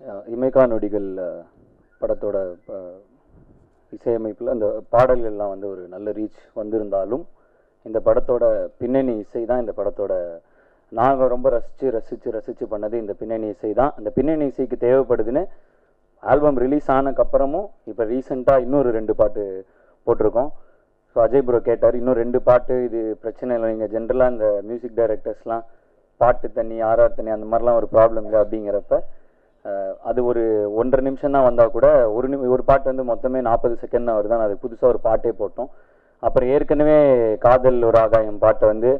அஹ், இமைக்கா நொடிகள் படத்தோட இசையமைப்பில் அந்த பாடல்கள்லாம் வந்து ஒரு நல்ல ரீச் வந்திருந்தாலும் இந்த படத்தோட பின்னணி இசை தான் இந்த படத்தோட நாங்கள் ரொம்ப ரசித்து ரசித்து ரசித்து பண்ணது இந்த பின்னணி இசை தான். அந்த பின்னணி இசைக்கு தேவைப்படுதுன்னு ஆல்பம் ரிலீஸ் ஆனக்கப்புறமும் இப்போ ரீசெண்டாக இன்னொரு ரெண்டு பாட்டு போட்டிருக்கோம். ஸோ அஜய் ப்ரோ கேட்டார் இன்னும் ரெண்டு பாட்டு இது பிரச்சனை இல்லை நீங்கள் ஜென்ரலாக இந்த மியூசிக் டைரக்டர்ஸ்லாம் பாட்டு தண்ணி ஆர்ஆர் தண்ணி அந்த மாதிரிலாம் ஒரு ப்ராப்ளம் இல்லை அப்படிங்கிறப்ப அது ஒரு ஒன்றரை நிமிஷம் தான் வந்தால் கூட ஒரு நிமி ஒரு பாட்டு வந்து மொத்தமே நாற்பது செகண்ட் தான் வருது. அது புதுசாக ஒரு பாட்டே போட்டோம். அப்புறம் ஏற்கனவே காதல் ஒரு ஆகாயம் பாட்டை வந்து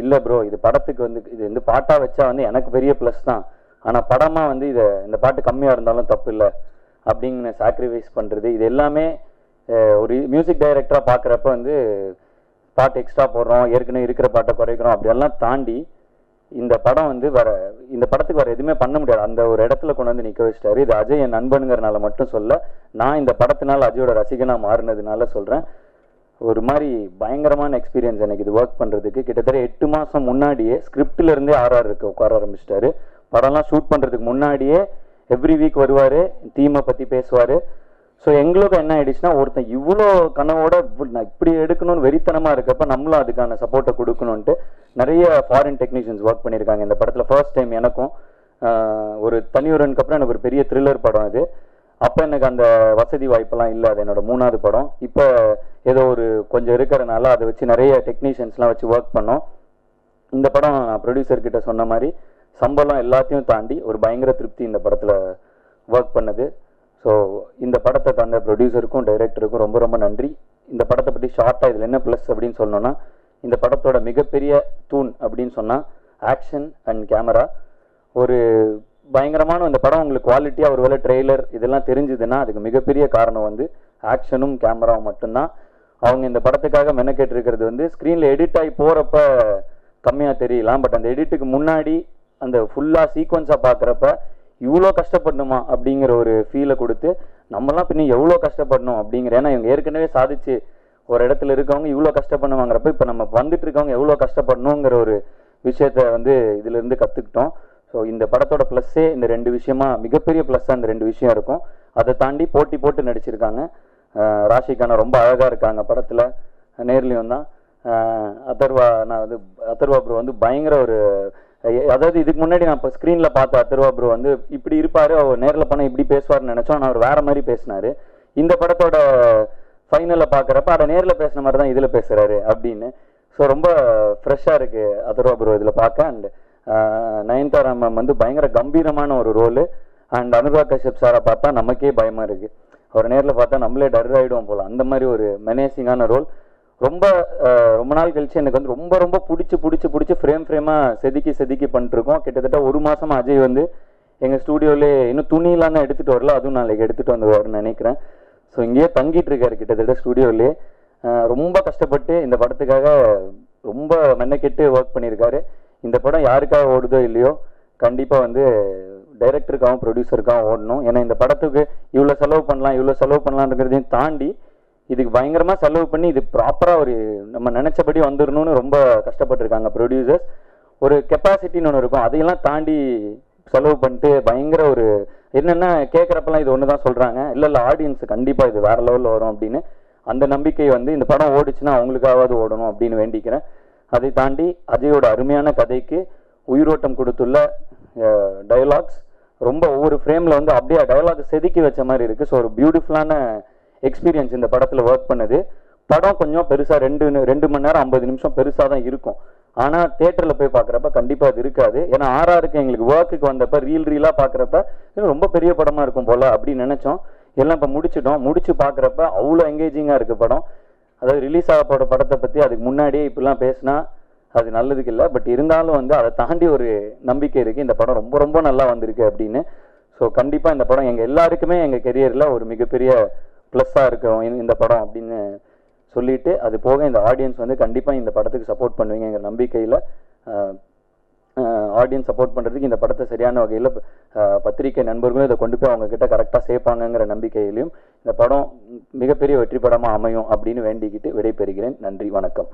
இல்லை ப்ரோ இது படத்துக்கு வந்து இது வந்து பாட்டாக வச்சா வந்து எனக்கு பெரிய ப்ளஸ் தான். ஆனால் படமாக வந்து இதை இந்த பாட்டு கம்மியாக இருந்தாலும் தப்பு இல்லை. அப்படிங்கிற சாக்ரிஃபைஸ் பண்ணுறது இது எல்லாமே ஒரு மியூசிக் டைரக்டராக பார்க்குறப்ப வந்து பாட்டு எக்ஸ்ட்ரா போடுறோம். ஏற்கனவே இருக்கிற பாட்டை குறைக்கிறோம். அப்படியெல்லாம் தாண்டி இந்த படம் வந்து வர இந்த படத்துக்கு வேற எதுவுமே பண்ண முடியாது. அந்த ஒரு இடத்துல கொண்டு வந்து நிற்க வச்சிட்டாரு. இது அஜய் என் நண்பனுங்கிறனால மட்டும் சொல்ல நான் இந்த படத்தினால அஜயோட ரசிகனா மாறினதுனால சொல்கிறேன் ஒரு மாதிரி பயங்கரமான எக்ஸ்பீரியன்ஸ் எனக்கு இது ஒர்க் பண்ணுறதுக்கு கிட்டத்தட்ட எட்டு மாதம் முன்னாடியே ஸ்கிரிப்ட்ல இருந்தே ஆர்ஆர் இருக்கு உட்கார ஆரம்பிச்சிட்டாரு. படம்லாம் ஷூட் பண்ணுறதுக்கு முன்னாடியே எவ்ரி வீக் வருவார் தீமை பற்றி பேசுவார். ஸோ எங்களுக்கு என்ன ஆயிடுச்சுன்னா ஒருத்தன் இவ்வளோ கனவோட நான் இப்படி எடுக்கணும்னு வெறித்தனமாக இருக்கப்ப நம்மளும் அதுக்கான சப்போர்ட்டை கொடுக்கணுன்ட்டு நிறைய ஃபாரின் டெக்னீஷியன்ஸ் ஒர்க் பண்ணியிருக்காங்க. இந்த படத்தில் ஃபர்ஸ்ட் டைம் எனக்கும் ஒரு தனியுரனுக்கு அப்புறம் எனக்கு ஒரு பெரிய த்ரில்லர் படம் அது. அப்போ எனக்கு அந்த வசதி வாய்ப்பெல்லாம் இல்லை. அது என்னோட மூணாவது படம். இப்போ ஏதோ ஒரு கொஞ்சம் இருக்கிறனால அதை வச்சு நிறைய டெக்னீஷியன்ஸ்லாம் வச்சு ஒர்க் பண்ணோம். இந்த படம் நான் ப்ரொடியூசர் சொன்ன மாதிரி சம்பளம் எல்லாத்தையும் தாண்டி ஒரு பயங்கர திருப்தி இந்த படத்தில் ஒர்க் பண்ணது. ஸோ இந்த படத்தை தந்த ப்ரொடியூசருக்கும் டைரக்டருக்கும் ரொம்ப ரொம்ப நன்றி. இந்த படத்தை பற்றி ஷார்ட்டாக இதில் என்ன ப்ளஸ் அப்படின்னு சொல்லணும்னா இந்த படத்தோட மிகப்பெரிய தூண் அப்படின்னு சொன்னால் ஆக்ஷன் அண்ட் கேமரா ஒரு பயங்கரமான இந்த படம் உங்களுக்கு குவாலிட்டியாக ஒருவேளை ட்ரெய்லர் இதெல்லாம் தெரிஞ்சுதுன்னா அதுக்கு மிகப்பெரிய காரணம் வந்து ஆக்ஷனும் கேமராவும் மட்டும்தான். அவங்க இந்த படத்துக்காக மெனக்கெட்டுருக்கிறது வந்து ஸ்க்ரீனில் எடிட் ஆகி போகிறப்ப கம்மியாக தெரியலாம் பட் அந்த எடிட்டுக்கு முன்னாடி அந்த ஃபுல்லாக சீக்வன்ஸாக பார்க்குறப்ப இவ்வளோ கஷ்டப்படணுமா அப்படிங்கிற ஒரு ஃபீலை கொடுத்து நம்மலாம் பின்ன எவ்வளோ கஷ்டப்படணும் அப்படிங்கிற ஏன்னா இவங்க ஏற்கனவே சாதிச்சு ஒரு இடத்துல இருக்கவங்க இவ்வளோ கஷ்டப்படணுவாங்கிறப்ப இப்போ நம்ம வந்துட்டு இருக்கவங்க எவ்வளோ கஷ்டப்படணுங்கிற ஒரு விஷயத்த வந்து இதுலேருந்து கற்றுக்கிட்டோம் ஸோ இந்த படத்தோட ப்ளஸ்ஸே இந்த ரெண்டு விஷயமா மிகப்பெரிய ப்ளஸ்ஸாக இந்த ரெண்டு விஷயம் இருக்கும். அதை தாண்டி போட்டி போட்டு நடிச்சிருக்காங்க. அஹ் ராஷிகானா ரொம்ப அழகாக இருக்காங்க படத்தில். நேர்லையும் தான். அதர்வா நான் வந்து அதர்வா ப்ரோ வந்து பயங்கர ஒரு அதாவது இதுக்கு முன்னாடி நான் இப்போ ஸ்க்ரீனில் பார்த்த அதர்வா ப்ரோ வந்து இப்படி இருப்பார் அவர் நேரில் போனால் இப்படி பேசுவார்னு நினச்சோம். ஆனால் அவர் வேறு மாதிரி பேசினார். இந்த படத்தோட ஃபைனலில் பார்க்குறப்ப அதை நேரில் பேசின மாதிரி தான் இதில் பேசுகிறாரு அப்படின்னு. ஸோ ரொம்ப ஃப்ரெஷ்ஷாக இருக்குது அதர்வா ப்ரோ இதில் பார்க்க. அண்ட் நயன்தாரா மேம் வந்து பயங்கர கம்பீரமான ஒரு ரோலு அண்ட் அனுராக் கஷ்யப் சாரை பார்த்தா நமக்கே பயமாக இருக்குது அவர் நேரில் பார்த்தா நம்மளே டர் ஆகிடுவோம் போல். அந்த மாதிரி ஒரு மெனேசிங்கான ரோல் ரொம்ப ரொம்ப நாள் கழிச்சு எனக்கு வந்து ரொம்ப ரொம்ப பிடிச்சி பிடிச்சி பிடிச்சி ஃப்ரேம் ஃப்ரேமாக செதுக்கி செதுக்கி பண்ணிட்டுருக்கோம் கிட்டத்தட்ட ஒரு மாசமா அஜய் வந்து எங்கள் ஸ்டூடியோவிலே இன்னும் துணியெல்லாம் தான் எடுத்துகிட்டு வரல. அதுவும் நாளைக்கு எடுத்துகிட்டு வந்துருவாருன்னு நினைக்கிறேன். ஸோ இங்கேயே தங்கிட்டு இருக்காரு கிட்டத்தட்ட ஸ்டூடியோவிலே ரொம்ப கஷ்டப்பட்டு இந்த படத்துக்காக ரொம்ப மென்னக்கெட்டு ஒர்க் பண்ணியிருக்காரு இந்த படம் யாருக்காக ஓடுதோ இல்லையோ கண்டிப்பாக வந்து டைரக்டருக்காகவும் ப்ரொடியூசருக்காகவும் ஓடணும். ஏன்னா இந்த படத்துக்கு இவ்வளோ செலவு பண்ணலாம் இவ்வளோ செலவு பண்ணலான்றதையும் தாண்டி இதுக்கு பயங்கரமாக செலவு பண்ணி இது ப்ராப்பராக ஒரு நம்ம நினச்சபடி வந்துடணும்னு ரொம்ப கஷ்டப்பட்டிருக்காங்க ப்ரொடியூசர்ஸ் ஒரு கெப்பாசிட்டின்னு ஒன்று இருக்கும். அதையெல்லாம் தாண்டி செலவு பண்ணிட்டு பயங்கர ஒரு என்னென்னா கேட்குறப்பெல்லாம் இது ஒன்று தான் சொல்கிறாங்க இல்லை இல்லை ஆடியன்ஸ் கண்டிப்பாக இது வேறு லெவலில் வரும் அப்படின்னு. அந்த நம்பிக்கை வந்து இந்த படம் ஓடிச்சுன்னா அவங்களுக்காவது ஓடணும் அப்படின்னு வேண்டிக்கிறேன். அதை தாண்டி அஜயோட அருமையான கதைக்கு உயிரோட்டம் கொடுத்துள்ள டயலாக்ஸ் ரொம்ப ஒவ்வொரு ஃப்ரேமில் வந்து அப்படியே டயலாக் செதுக்கி வச்ச மாதிரி இருக்குது ஸோ ஒரு பியூட்டிஃபுல்லான எக்ஸ்பீரியன்ஸ் இந்த படத்தில் ஒர்க் பண்ணது. படம் கொஞ்சம் பெருசாக ரெண்டு ரெண்டு மணி நேரம் ஐம்பது நிமிஷம் பெருசாக தான் இருக்கும். ஆனால் தேட்டரில் போய் பார்க்குறப்ப கண்டிப்பாக அது இருக்காது. ஏன்னா ஆர்ஆருக்கு எங்களுக்கு ஒர்க்குக்கு வந்தப்ப ரீல் ரீலாக பார்க்குறப்ப ரொம்ப பெரிய படமாக இருக்கும் போல் அப்படின்னு நினச்சோம். எல்லாம் இப்போ முடிச்சிட்டோம். முடிச்சு பார்க்குறப்ப அவ்வளோ எங்கேஜிங்காக இருக்குது படம். அதாவது ரிலீஸ் ஆக போகிற படத்தை பற்றி அதுக்கு முன்னாடியே இப்படிலாம் பேசினா அது நல்லதுக்கு இல்லை. பட் இருந்தாலும் வந்து அதை தாண்டி ஒரு நம்பிக்கை இருக்குது இந்த படம் ரொம்ப ரொம்ப நல்லா வந்திருக்கு அப்படின்னு. ஸோ கண்டிப்பாக இந்த படம் எங்கள் எல்லாருக்குமே எங்கள் கெரியரில் ஒரு மிகப்பெரிய ப்ளஸ்ஸாக இருக்கும் இந்த- படம் அப்படின்னு சொல்லிட்டு அது போக இந்த ஆடியன்ஸ் வந்து கண்டிப்பாக இந்த படத்துக்கு சப்போர்ட் பண்ணுவீங்கிற நம்பிக்கையில் ஆடியன்ஸ் சப்போர்ட் பண்ணுறதுக்கு இந்த படத்தை சரியான வகையில் பத்திரிகை நண்பர்களும் இதை கொண்டு போய் அவங்கக்கிட்ட கரெக்டாக சேர்ப்பாங்கங்கிற நம்பிக்கையிலையும் இந்த படம் மிகப்பெரிய வெற்றி படமாக அமையும் அப்படின்னு வேண்டிக்கிட்டு விடைபெறுகிறேன். நன்றி வணக்கம்.